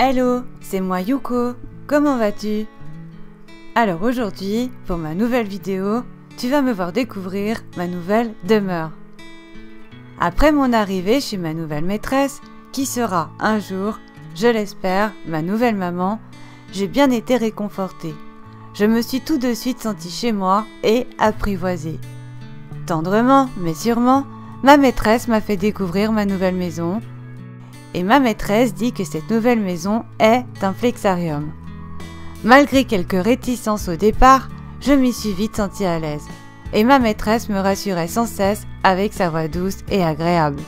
Hello, c'est moi Yuko. Comment vas-tu? Alors aujourd'hui, pour ma nouvelle vidéo, tu vas me voir découvrir ma nouvelle demeure. Après mon arrivée chez ma nouvelle maîtresse, qui sera un jour, je l'espère, ma nouvelle maman, j'ai bien été réconfortée. Je me suis tout de suite sentie chez moi et apprivoisée. Tendrement, mais sûrement, ma maîtresse m'a fait découvrir ma nouvelle maison. Et ma maîtresse dit que cette nouvelle maison est un flexarium. Malgré quelques réticences au départ, je m'y suis vite sentie à l'aise. Et ma maîtresse me rassurait sans cesse avec sa voix douce et agréable.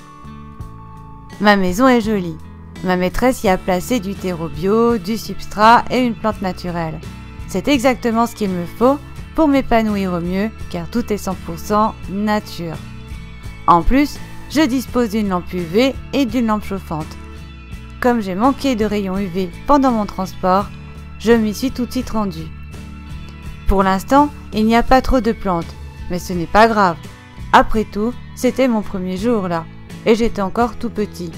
Ma maison est jolie. Ma maîtresse y a placé du terreau bio, du substrat et une plante naturelle. C'est exactement ce qu'il me faut pour m'épanouir au mieux car tout est 100% nature. En plus, je dispose d'une lampe UV et d'une lampe chauffante. Comme j'ai manqué de rayons UV pendant mon transport, je m'y suis tout de suite rendue. Pour l'instant, il n'y a pas trop de plantes, mais ce n'est pas grave. Après tout, c'était mon premier jour là, et j'étais encore tout petit.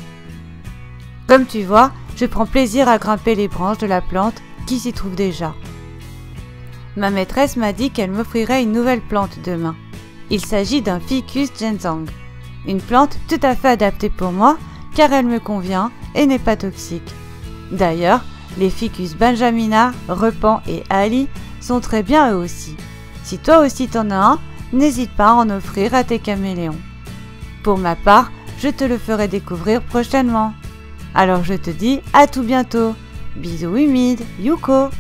Comme tu vois, je prends plaisir à grimper les branches de la plante qui s'y trouve déjà. Ma maîtresse m'a dit qu'elle m'offrirait une nouvelle plante demain. Il s'agit d'un ficus ginseng, une plante tout à fait adaptée pour moi car elle me convient et n'est pas toxique. D'ailleurs, les ficus benjamina, repan et ali sont très bien eux aussi. Si toi aussi t'en as un, n'hésite pas à en offrir à tes caméléons. Pour ma part, je te le ferai découvrir prochainement. Alors je te dis à tout bientôt. Bisous humides, Yuko